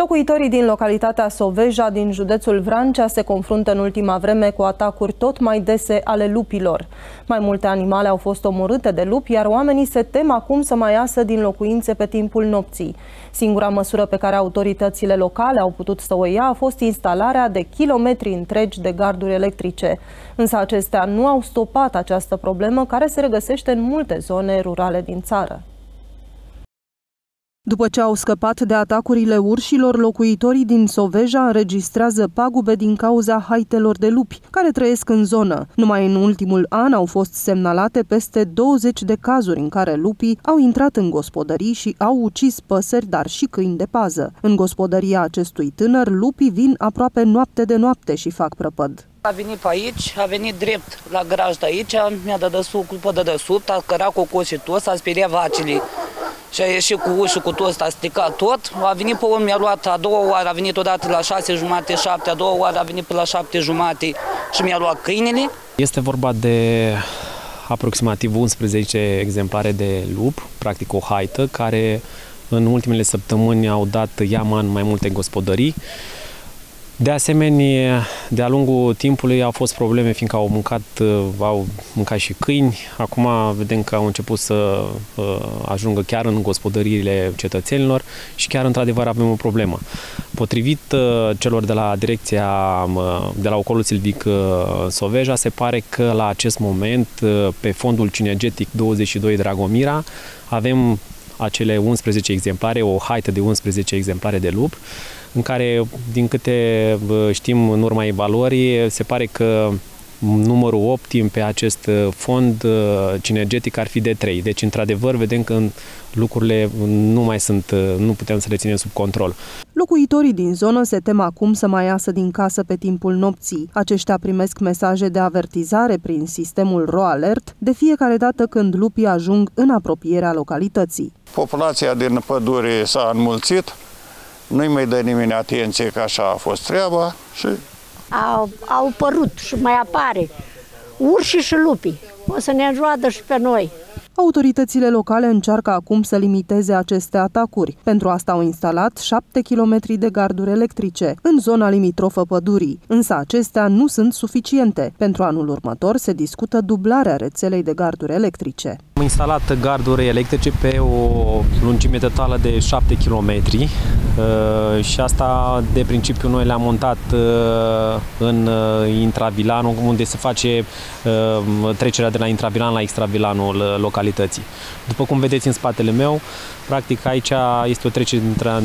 Locuitorii din localitatea Soveja din județul Vrancea se confruntă în ultima vreme cu atacuri tot mai dese ale lupilor. Mai multe animale au fost omorâte de lupi, iar oamenii se tem acum să mai iasă din locuințe pe timpul nopții. Singura măsură pe care autoritățile locale au putut să o ia a fost instalarea de kilometri întregi de garduri electrice. Însă acestea nu au stopat această problemă care se regăsește în multe zone rurale din țară. După ce au scăpat de atacurile urșilor, locuitorii din Soveja înregistrează pagube din cauza haitelor de lupi, care trăiesc în zonă. Numai în ultimul an au fost semnalate peste 20 de cazuri în care lupii au intrat în gospodării și au ucis păsări, dar și câini de pază. În gospodăria acestui tânăr, lupii vin aproape noapte de noapte și fac prăpăd. A venit pe aici, a venit drept la garaj de aici, mi-a dat de suc pe dedesubt, a cărat cocoșii toți, a speriat vacile și a ieșit cu ușul cu tot, a stricat tot. A venit pe urmă, mi-a luat a doua oară, a venit odată la șase jumate, șapte, a doua oară a venit pe la șapte jumate și mi-a luat câinele. Este vorba de aproximativ 11 exemplare de lup, practic o haită, care în ultimele săptămâni au dat iama în mai multe gospodării. De asemenea, de-a lungul timpului au fost probleme, fiindcă au mâncat, uh, au mâncat și câini. Acum vedem că au început să uh, ajungă chiar în gospodăriile cetățenilor și chiar într-adevăr avem o problemă. Potrivit uh, celor de la direcția de la ocolul silvic Soveja, se pare că la acest moment, pe fondul cinegetic 22 Dragomira, avem acele 11 exemplare, o haită de 11 exemplare de lup, în care, din câte știm în urma evaluării, se pare că numărul optim pe acest uh, fond uh, cinergetic ar fi de 3. Deci, într-adevăr, vedem că lucrurile nu mai sunt, uh, nu putem să le ținem sub control. Locuitorii din zonă se tem acum să mai iasă din casă pe timpul nopții. Aceștia primesc mesaje de avertizare prin sistemul RoAlert de fiecare dată când lupii ajung în apropierea localității. Populația din pădure s-a înmulțit, nu-i mai dă nimeni atenție că așa a fost treaba și... Au, au părut și mai apare urși și lupii. O să ne ajută și pe noi. Autoritățile locale încearcă acum să limiteze aceste atacuri. Pentru asta au instalat 7 km de garduri electrice în zona limitrofă pădurii, însă acestea nu sunt suficiente. Pentru anul următor se discută dublarea rețelei de garduri electrice. Am instalat garduri electrice pe o lungime totală de 7 km uh, și asta de principiu noi le-am montat uh, în uh, intravilanul unde se face trecerea de la intravilan la extravilanul localității. După cum vedeți în spatele meu, practic aici este o trecere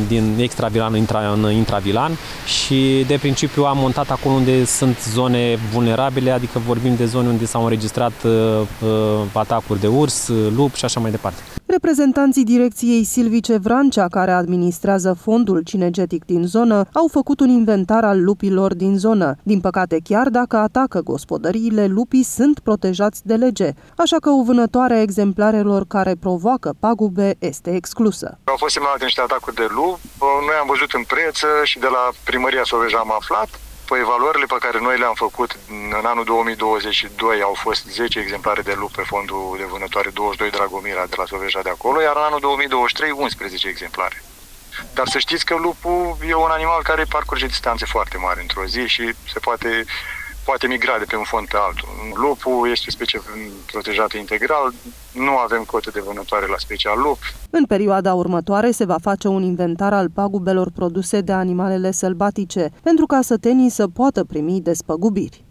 din extravilan în intravilan și de principiu am montat acolo unde sunt zone vulnerabile, adică vorbim de zone unde s-au înregistrat atacuri de urs, lup și așa mai departe. Reprezentanții direcției Silvice Vrancea, care administrează fondul cinegetic din zonă, au făcut un inventar al lupilor din zonă. Din păcate, chiar dacă atacă gospodăriile, lupii sunt protejați de lege, așa că o vânătoare a exemplarelor care provoacă pagube este exclusă. Au fost semnalate niște atacuri de lup, noi am văzut în preță și de la primăria Soveja am aflat pe evaluările pe care noi le-am făcut în anul 2022 au fost 10 exemplare de lup pe fondul de vânătoare 22 Dragomira de la Soveja de acolo, iar în anul 2023 11 exemplare. Dar să știți că lupul e un animal care parcurge distanțe foarte mari într-o zi și se poate poate migra de pe un fond pe altul. Lupul este o specie protejată integral, nu avem cote de vânătoare la special lup. În perioada următoare se va face un inventar al pagubelor produse de animalele sălbatice, pentru ca sătenii să poată primi despăgubiri.